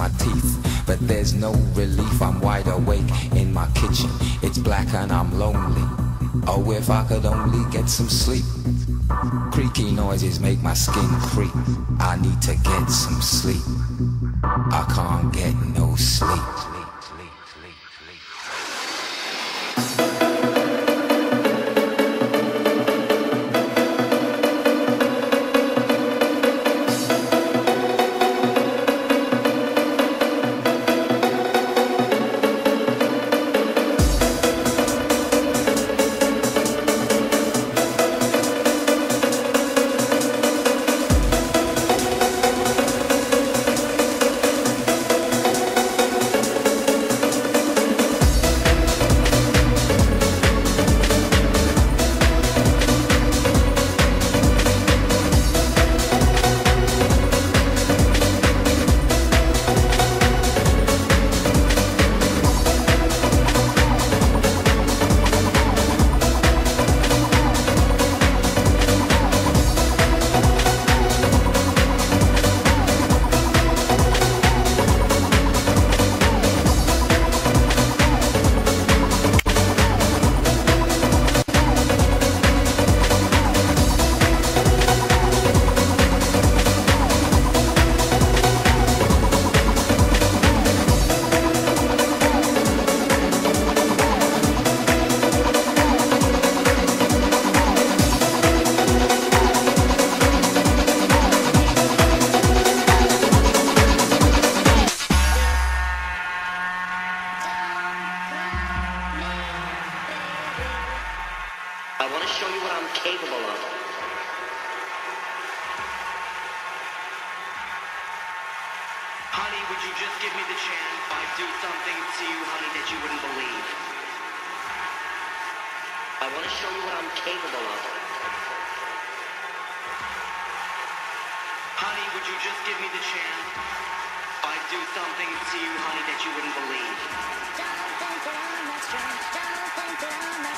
my teeth, but there's no relief. I'm wide awake in my kitchen. It's black and I'm lonely. Oh, if I could only get some sleep. Creaky noises make my skin creep. I need to get some sleep. I can't get no sleep.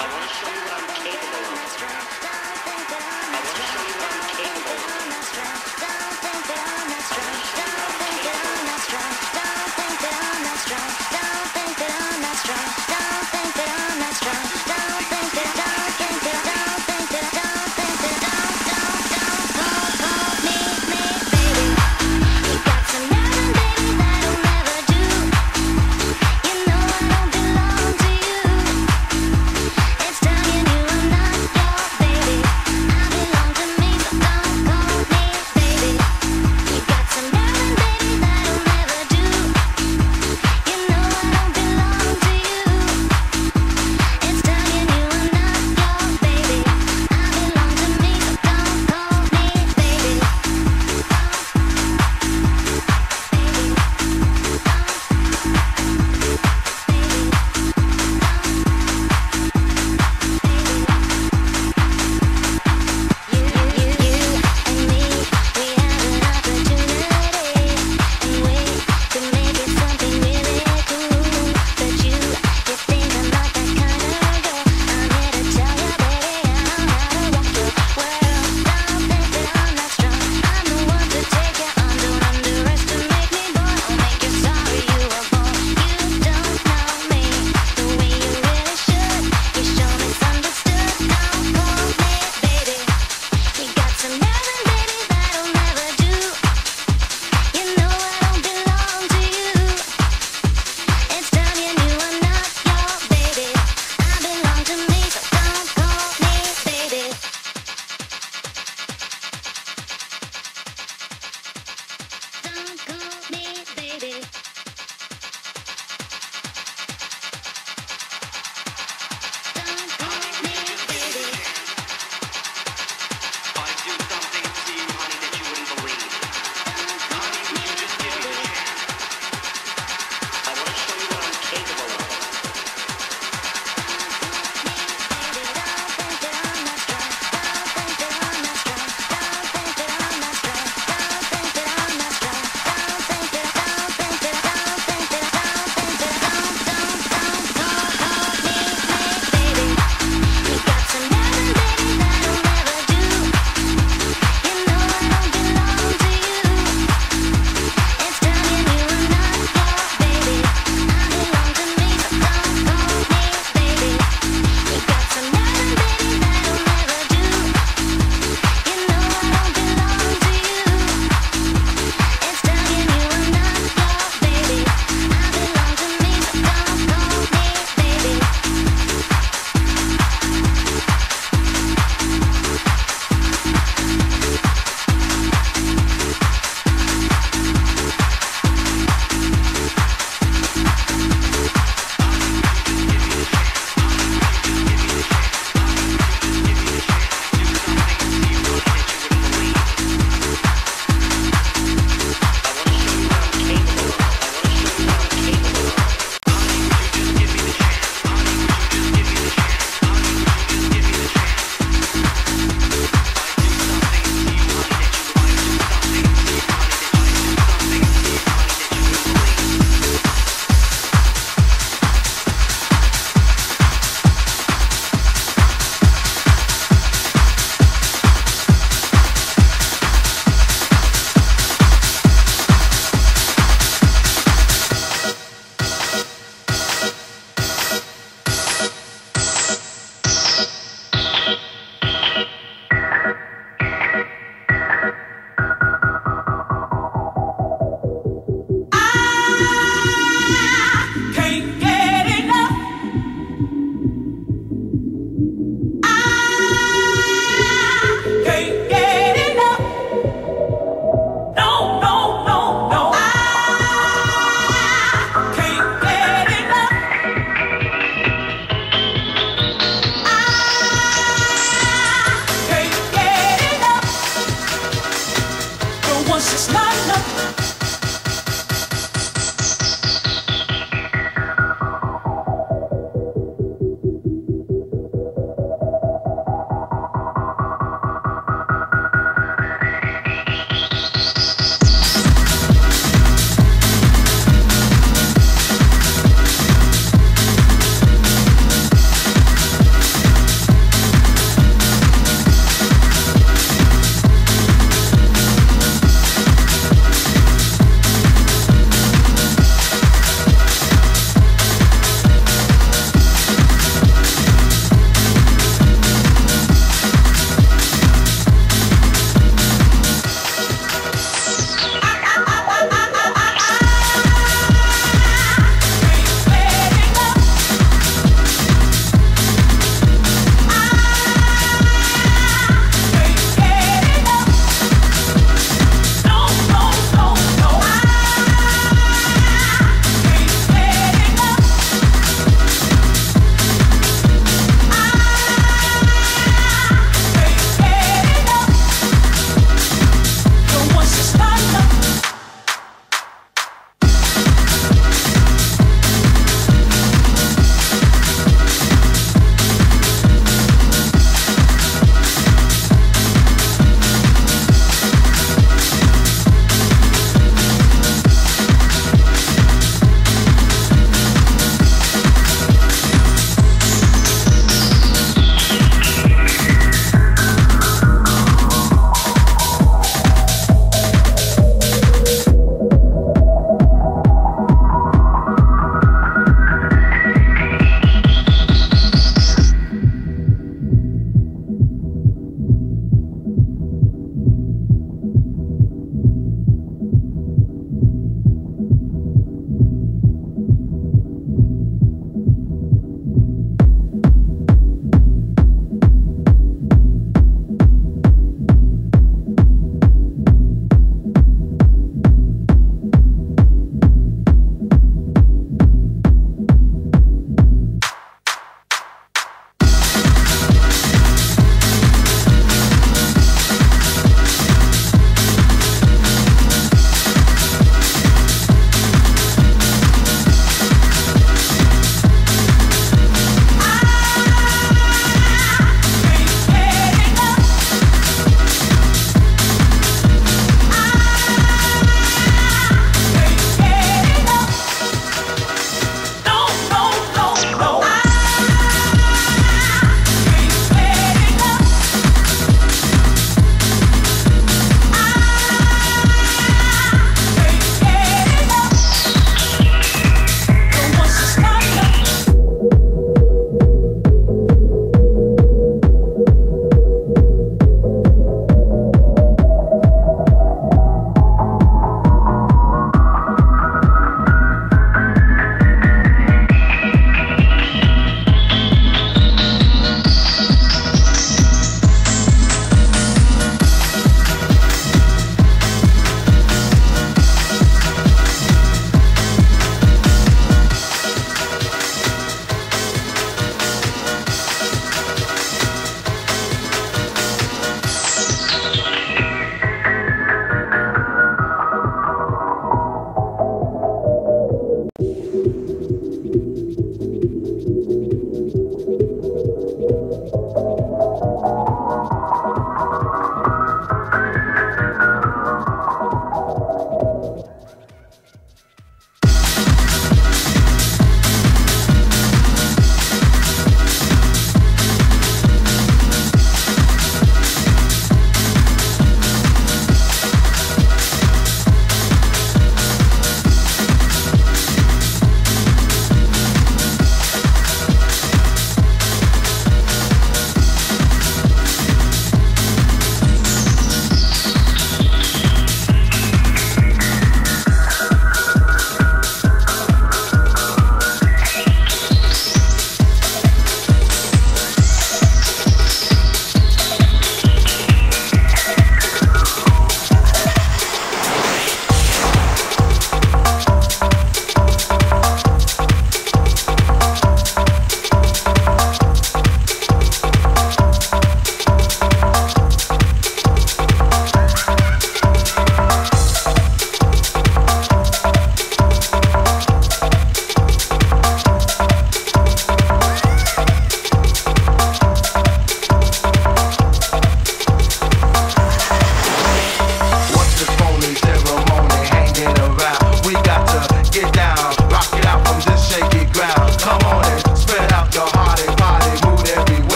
I want to show you what I'm capable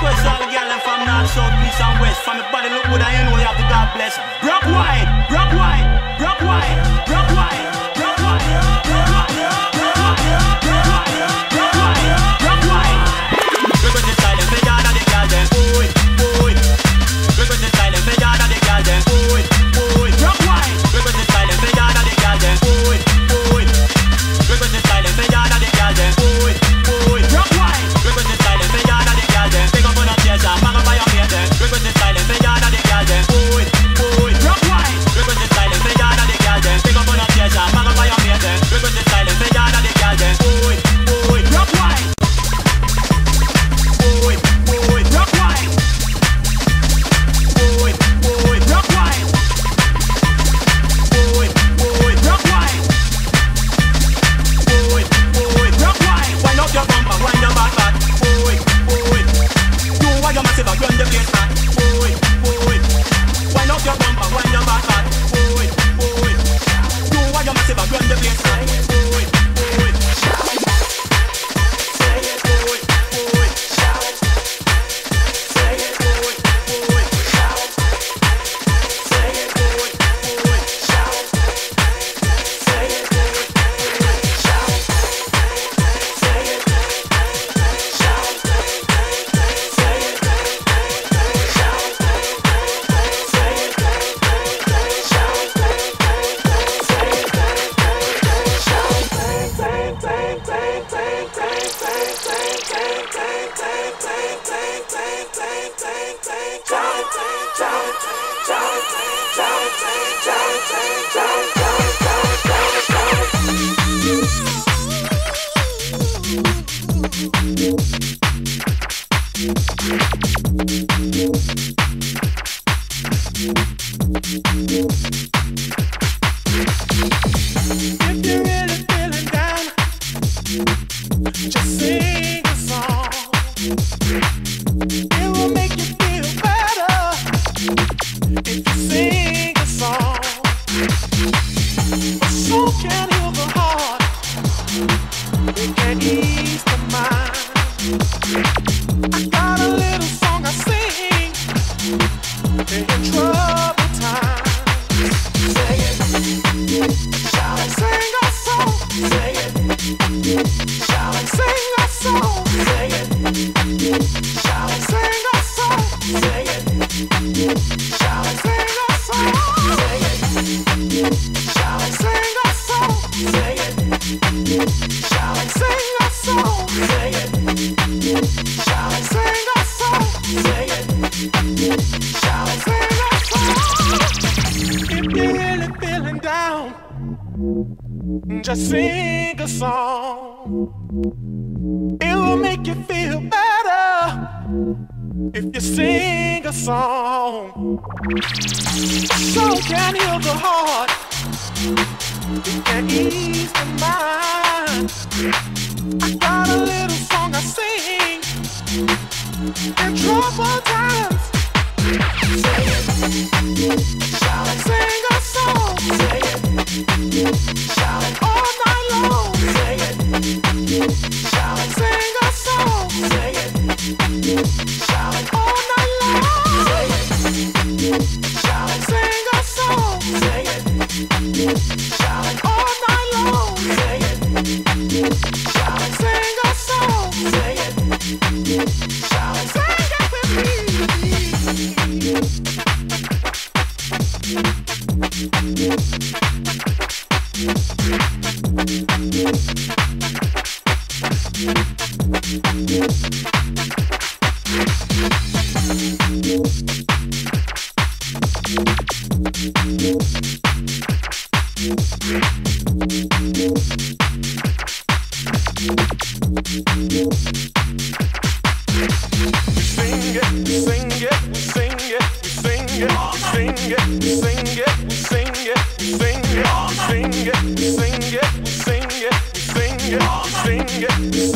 Request all gal and from north, south, east and west. From the body look good, I know you have to God bless. Brock white, brock white, brock white, brock white. Sing it, sing it, sing it, sing it, sing it, sing it, sing it, sing it,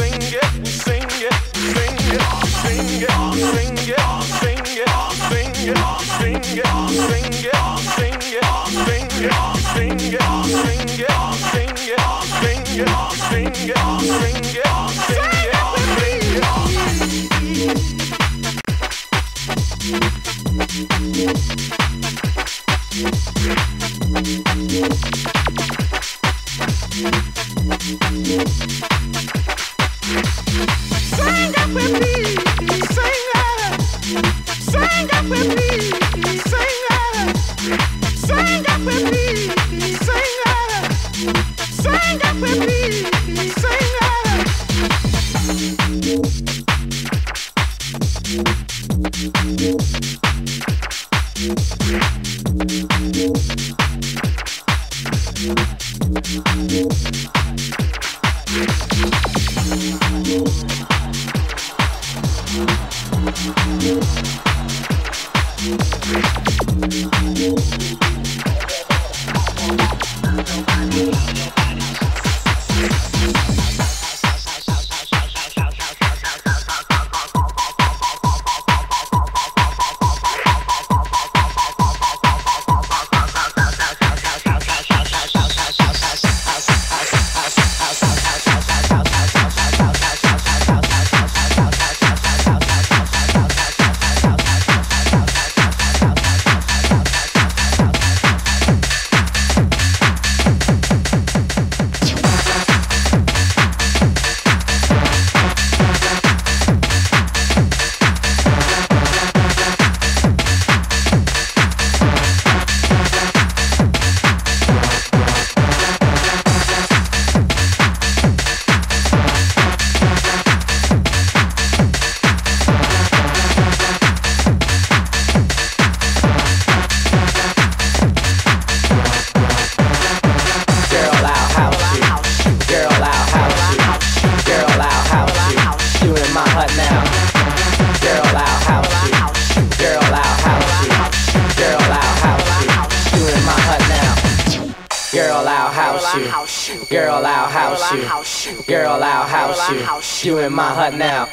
you. Girl, I'll house you. You in my hut now.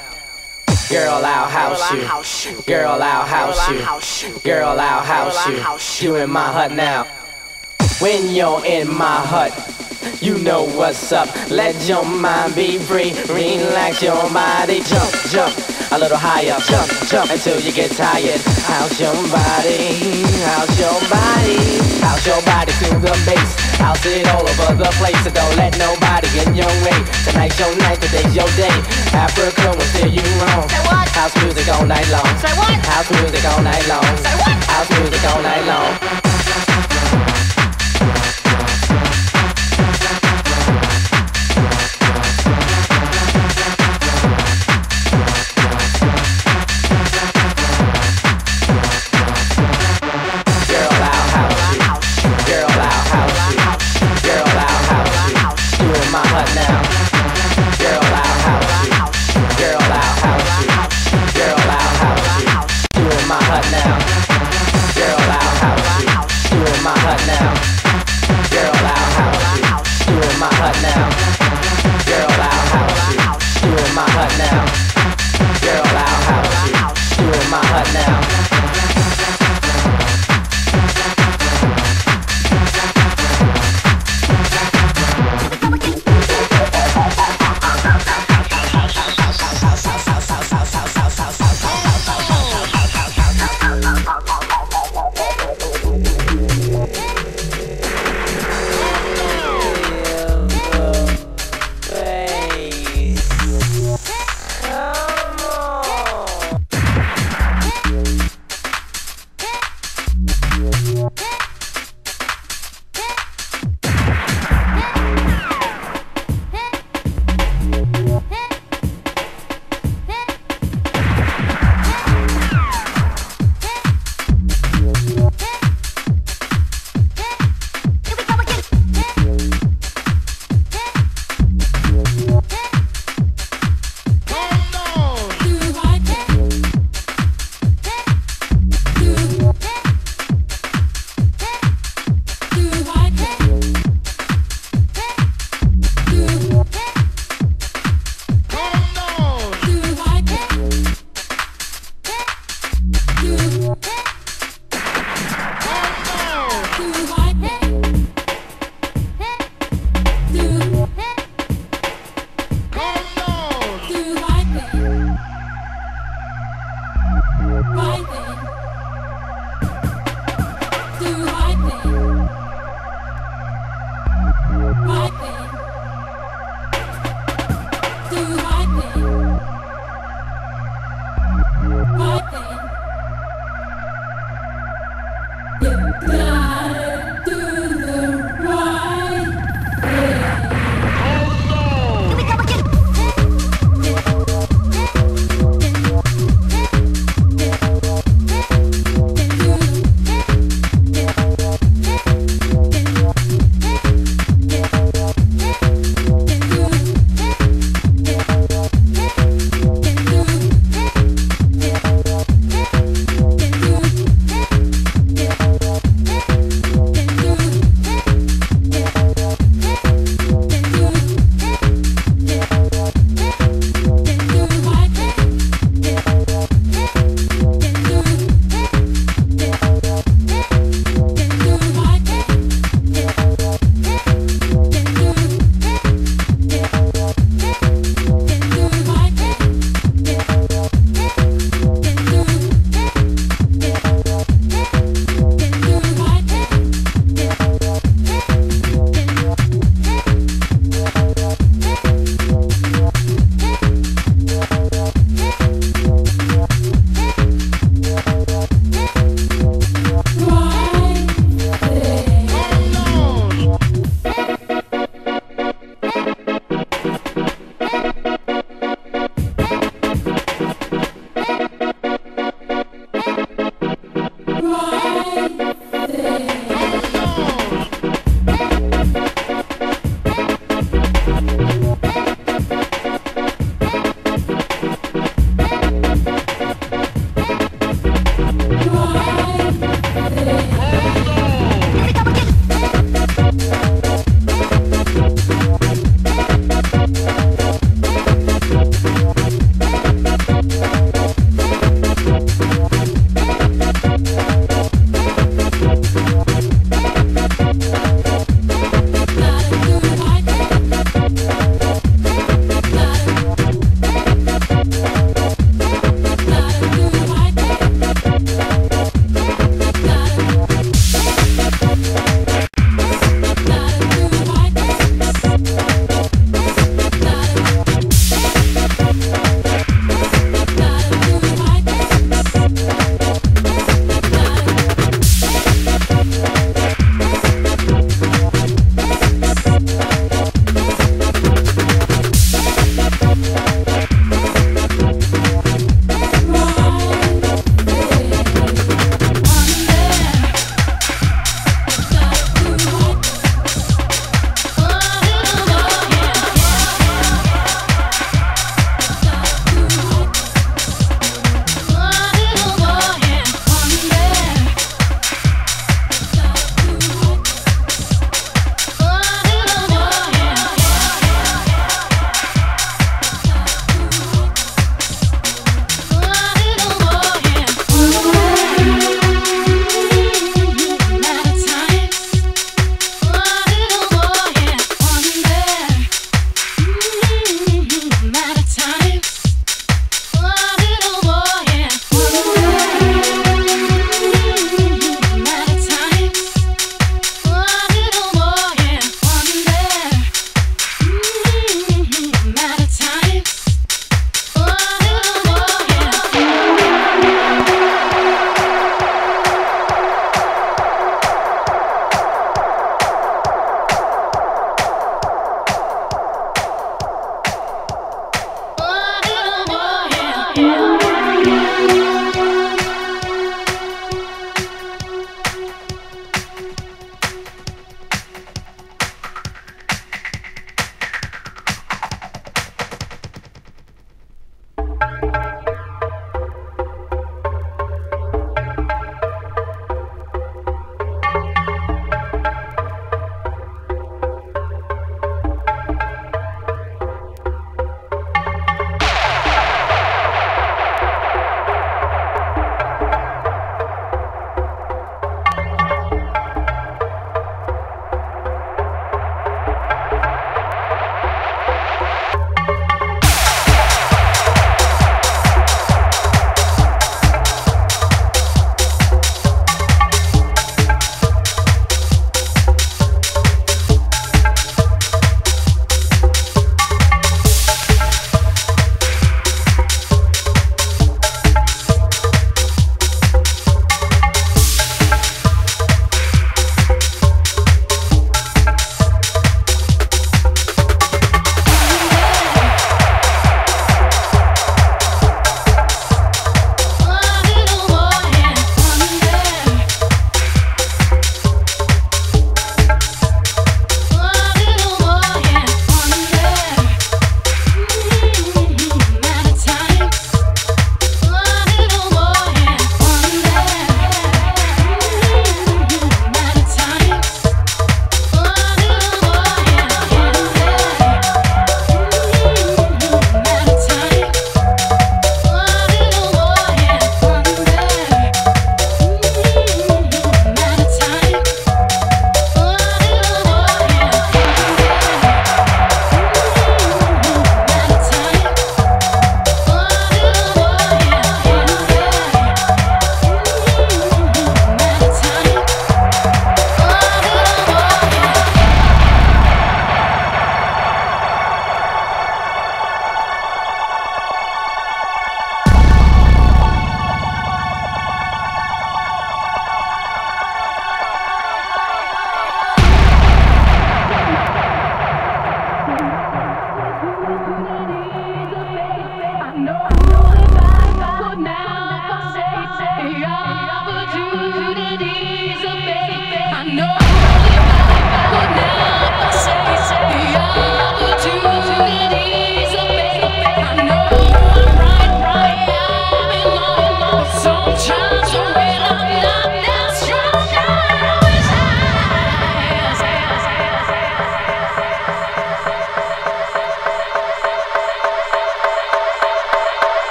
Girl, I'll house you. Girl, I'll house you. Girl, I'll house you. You in my hut now. When you're in my hut, you know what's up. Let your mind be free. Relax your body. Jump, jump. A little higher. Jump, jump until you get tired. House your body. House your body. House your body to the bass. House it all over the place. So don't let nobody in your way. Tonight's your night. Today's your day. Africa will steer you wrong. Say what? House music all night long. Say what? House music all night long. Say what? House music all night long.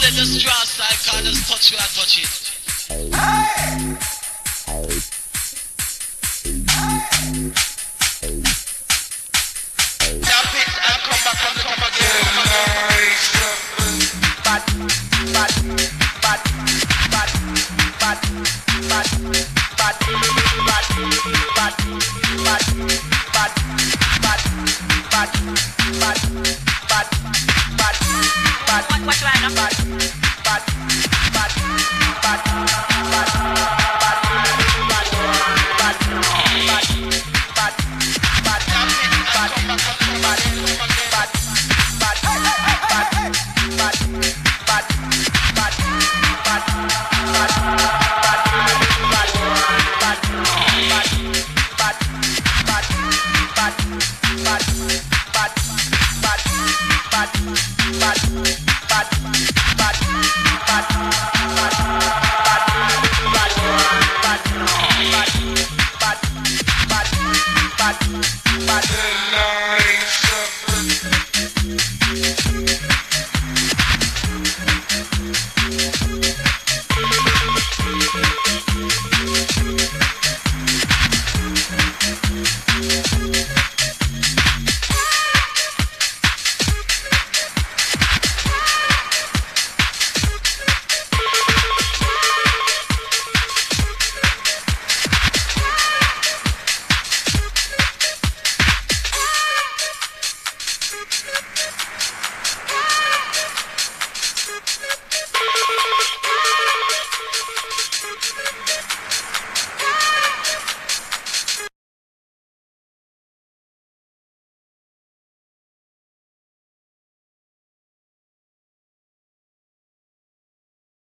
Let us draw side, cause just touch you, I touch it.